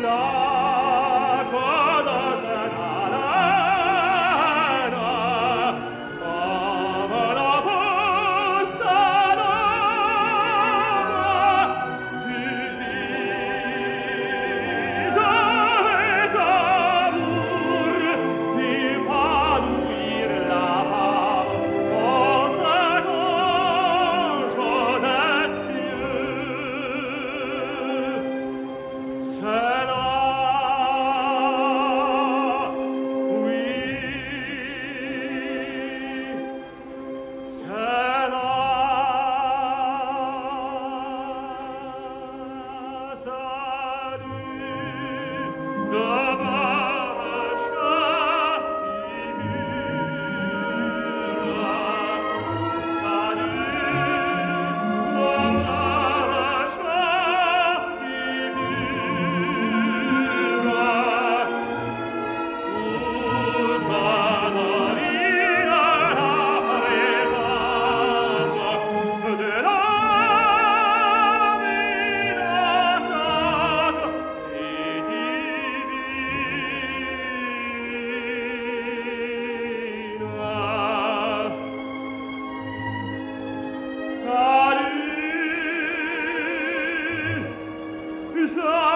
love. God.